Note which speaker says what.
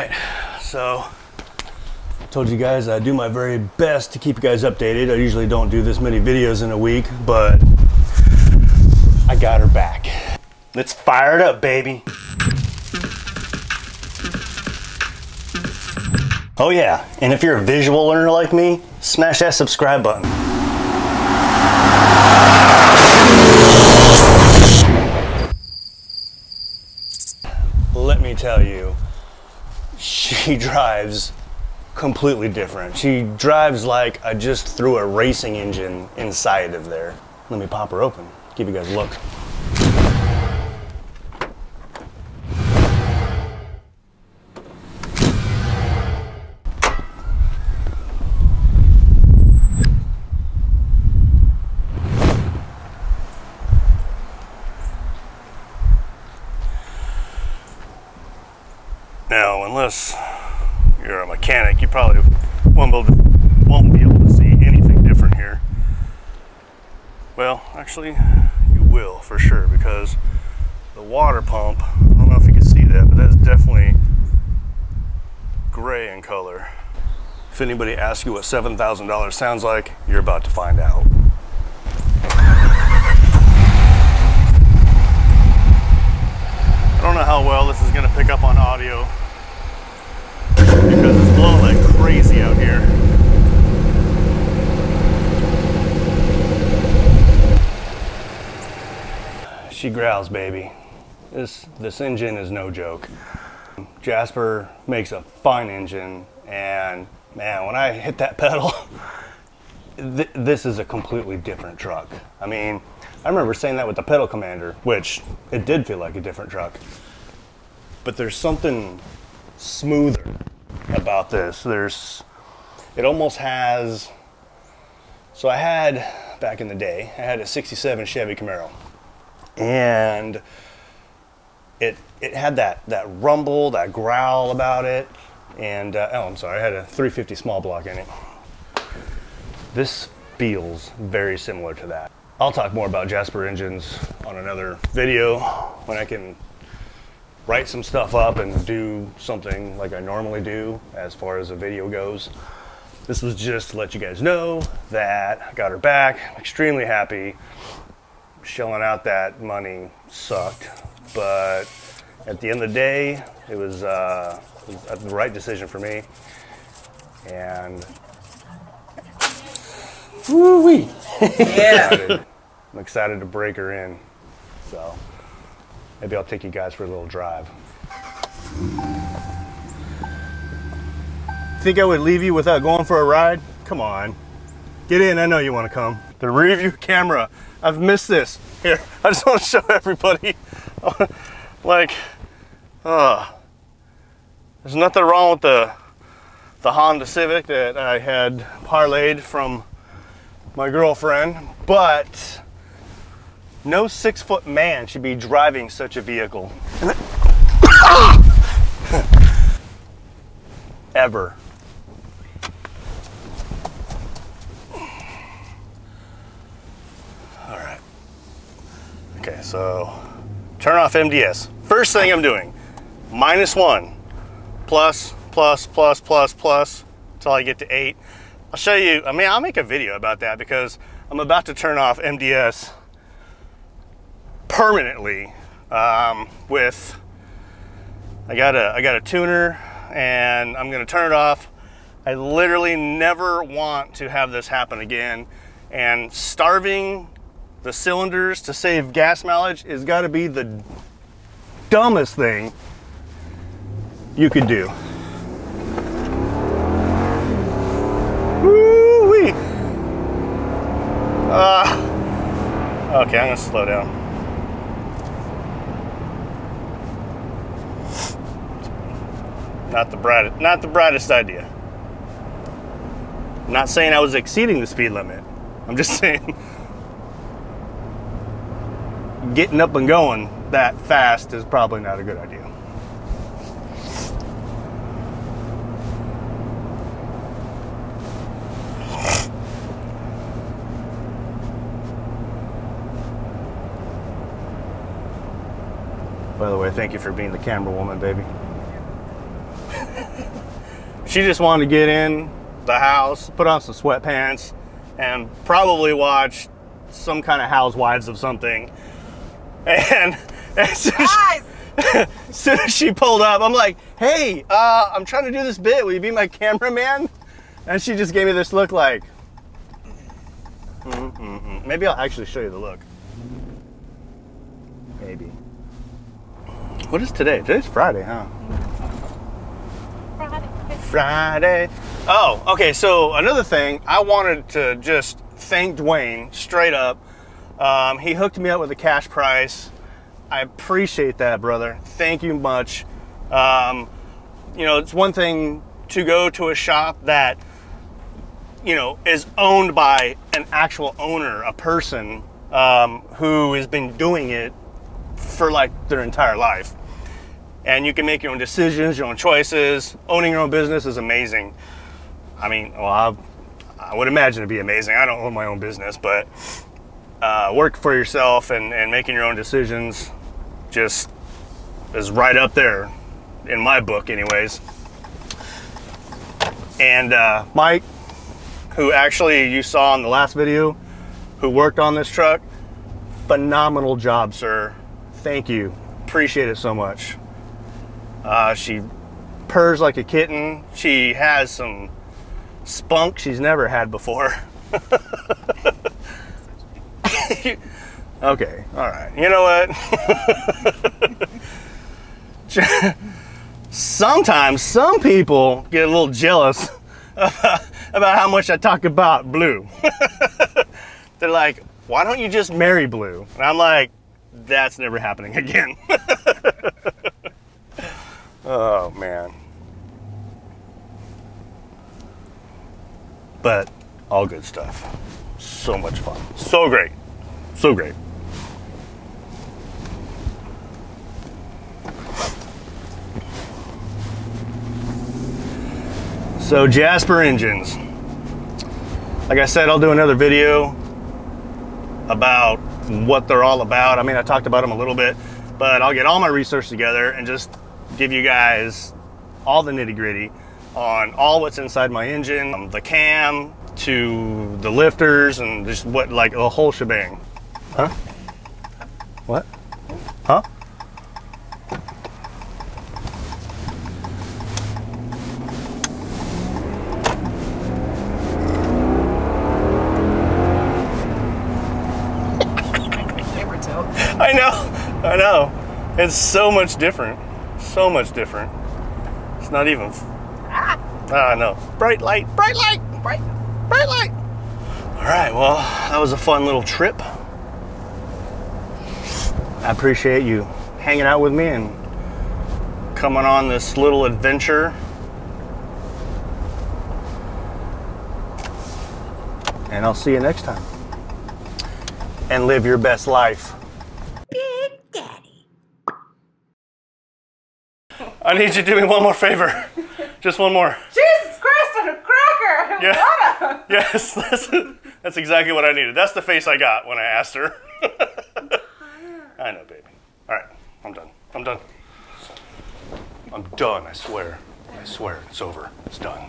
Speaker 1: right, so told you guys I do my very best to keep you guys updated. I usually don't do this many videos in a week, but I got her back. Let's fire it up, baby. Oh yeah, and if you're a visual learner like me, smash that subscribe button. Let me tell you, she drives completely different. She drives like I just threw a racing engine inside of there. Let me pop her open, give you guys a look. Unless you're a mechanic, you probably won't be able to, won't be able to see anything different here. Well, actually, you will for sure because the water pump, I don't know if you can see that, but that's definitely gray in color. If anybody asks you what $7,000 sounds like, you're about to find out. I don't know how well this is going to pick up on audio because it's blowing like crazy out here. She growls, baby. This this engine is no joke. Jasper makes a fine engine, and man, when I hit that pedal, th this is a completely different truck. I mean, I remember saying that with the pedal commander, which it did feel like a different truck. But there's something smoother about this. There's, it almost has. So I had back in the day, I had a '67 Chevy Camaro, and it it had that that rumble, that growl about it, and uh, oh, I'm sorry, I had a 350 small block in it. This feels very similar to that. I'll talk more about Jasper engines on another video when I can write some stuff up and do something like I normally do as far as a video goes. This was just to let you guys know that I got her back. I'm extremely happy. Shelling out that money sucked, but at the end of the day, it was, uh, it was the right decision for me. And woo wee!
Speaker 2: Yeah.
Speaker 1: I'm excited to break her in. So maybe I'll take you guys for a little drive. Think I would leave you without going for a ride? Come on. Get in, I know you want to come. The rear view camera. I've missed this. Here, I just want to show everybody. like, uh, there's nothing wrong with the the Honda Civic that I had parlayed from my girlfriend, but no six foot man should be driving such a vehicle. Ever. All right. Okay, so turn off MDS. First thing I'm doing, minus one, plus, plus, plus, plus, plus, until I get to eight. I'll show you, I mean, I'll make a video about that because I'm about to turn off MDS permanently um, with, I got a, I got a tuner and I'm gonna turn it off. I literally never want to have this happen again. And starving the cylinders to save gas mileage is gotta be the dumbest thing you could do. Woo-wee. Uh, okay, I'm gonna slow down. Not the brightest, not the brightest idea. I'm not saying I was exceeding the speed limit. I'm just saying getting up and going that fast is probably not a good idea. By the way, thank you for being the camera woman, baby. She just wanted to get in the house, put on some sweatpants, and probably watch some kind of housewives of something. And as soon as,
Speaker 2: Guys,
Speaker 1: as soon as she pulled up, I'm like, hey, uh, I'm trying to do this bit. Will you be my cameraman? And she just gave me this look like, mm, mm, mm. maybe I'll actually show you the look. Maybe. What is today? Today's Friday, huh? Friday. Oh, okay. So another thing, I wanted to just thank Dwayne straight up. Um, he hooked me up with a cash price. I appreciate that, brother. Thank you much. Um, you know, it's one thing to go to a shop that you know is owned by an actual owner, a person um, who has been doing it for like their entire life and you can make your own decisions, your own choices. Owning your own business is amazing. I mean, well, I, I would imagine it'd be amazing. I don't own my own business, but uh, work for yourself and, and making your own decisions just is right up there in my book, anyways. And uh, Mike, who actually you saw in the last video, who worked on this truck, phenomenal job, sir. Thank you. Appreciate it so much. Uh, she purrs like a kitten. She has some spunk she's never had before. okay, all right. You know what? Sometimes some people get a little jealous about, about how much I talk about Blue. They're like, why don't you just marry Blue? And I'm like, that's never happening again. Oh man. But all good stuff. So much fun. So great. So great. So Jasper engines. Like I said, I'll do another video about what they're all about. I mean, I talked about them a little bit, but I'll get all my research together and just give you guys all the nitty gritty on all what's inside my engine, from the cam to the lifters and just what, like the whole shebang. Huh? What? Huh? I know, I know. It's so much different. So much different. It's not even.
Speaker 2: Ah,
Speaker 1: no. Bright light, bright light,
Speaker 2: bright.
Speaker 1: bright light. All right, well, that was a fun little trip. I appreciate you hanging out with me and coming on this little adventure. And I'll see you next time. And live your best life. I need you to do me one more favor. Just one more.
Speaker 2: Jesus Christ on a cracker!
Speaker 1: Yeah.
Speaker 2: What a-
Speaker 1: Yes, that's, that's exactly what I needed. That's the face I got when I asked her. I know, baby. All right, I'm done. I'm done. I'm done, I swear. I swear, it's over. It's done.